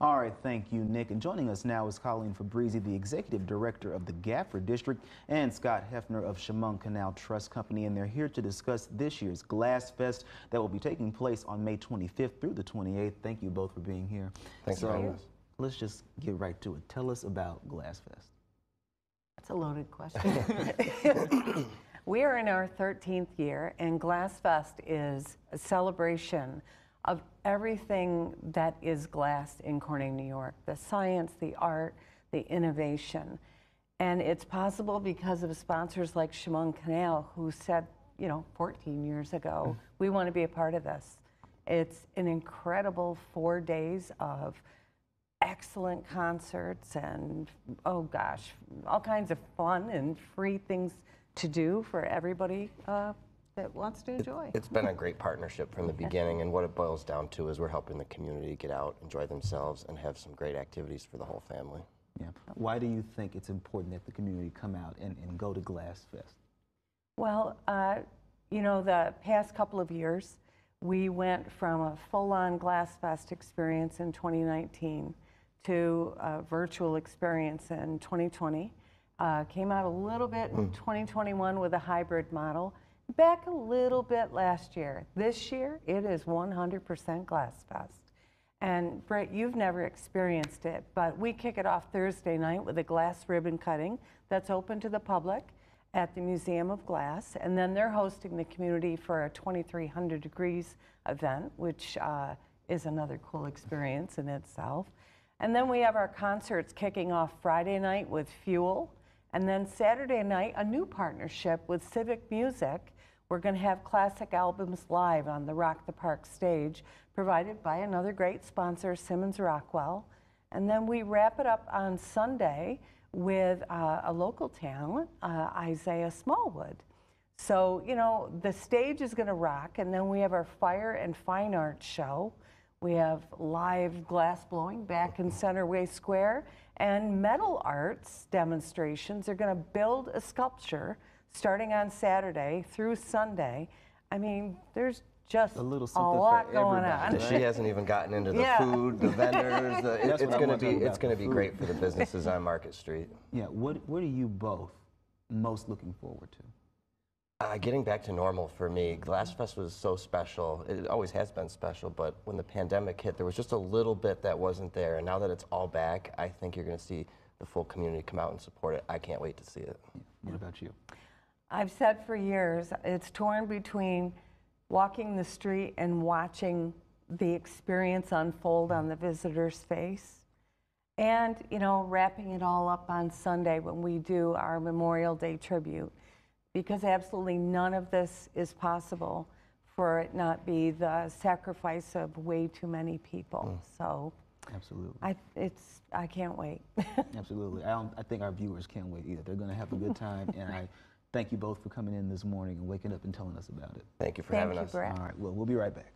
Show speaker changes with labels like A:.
A: All right, thank you, Nick. And joining us now is Colleen Fabrizi, the Executive Director of the Gaffer District, and Scott Hefner of Chemung Canal Trust Company. And they're here to discuss this year's Glass Fest that will be taking place on May 25th through the 28th. Thank you both for being here.
B: Thanks for having us.
A: Let's just get right to it. Tell us about Glass Fest.
C: That's a loaded question. we are in our 13th year, and Glass Fest is a celebration of everything that is glass in Corning, New York the science, the art, the innovation. And it's possible because of sponsors like Chemung Canal, who said, you know, 14 years ago, we want to be a part of this. It's an incredible four days of excellent concerts and, oh gosh, all kinds of fun and free things to do for everybody uh, that wants to enjoy.
B: It's been a great partnership from the beginning, and what it boils down to is we're helping the community get out, enjoy themselves, and have some great activities for the whole family.
A: Yeah. Why do you think it's important that the community come out and, and go to Glass Fest?
C: Well, uh, you know, the past couple of years, we went from a full-on Glass Fest experience in 2019 to a virtual experience in 2020. Uh, came out a little bit in 2021 with a hybrid model. Back a little bit last year. This year, it is 100% Glass Fest. And Brett, you've never experienced it, but we kick it off Thursday night with a glass ribbon cutting that's open to the public at the Museum of Glass. And then they're hosting the community for a 2300 degrees event, which uh, is another cool experience in itself. And then we have our concerts kicking off Friday night with Fuel. And then Saturday night, a new partnership with Civic Music. We're going to have classic albums live on the Rock the Park stage, provided by another great sponsor, Simmons Rockwell. And then we wrap it up on Sunday with uh, a local talent, uh, Isaiah Smallwood. So, you know, the stage is going to rock, and then we have our fire and fine arts show. We have live glass blowing back in Centerway Square, and metal arts demonstrations They're going to build a sculpture starting on Saturday through Sunday. I mean, there's just
A: A little
C: a
A: something for
C: lot going
A: everybody,
C: on.
B: She hasn't even gotten into the
C: Yeah.
B: food, the vendors. The, it- it's going to be it's going to be
A: food.
B: great for the businesses on Market Street.
A: Yeah. What What are you both most looking forward to?
B: Uh, getting back to normal for me, Glass Fest was so special. It always has been special, but when the pandemic hit, there was just a little bit that wasn't there. And now that it's all back, I think you're going to see the full community come out and support it. I can't wait to see it.
A: What about you?
C: I've said for years, it's torn between walking the street and watching the experience unfold on the visitor's face. And, you know, wrapping it all up on Sunday when we do our Memorial Day tribute. Because absolutely none of this is possible for it not be the sacrifice of way too many people. Mm. So
A: Absolutely.
C: I, it's, I can't wait.
A: Absolutely. I, don't, I think our viewers can't wait either. They're going to have a good time, and I thank you both for coming in this morning and waking up and telling us about it.
B: Thank you for
C: Thank
B: having
C: you,
B: us.
C: Brett.
A: All right. Well, we'll be right back.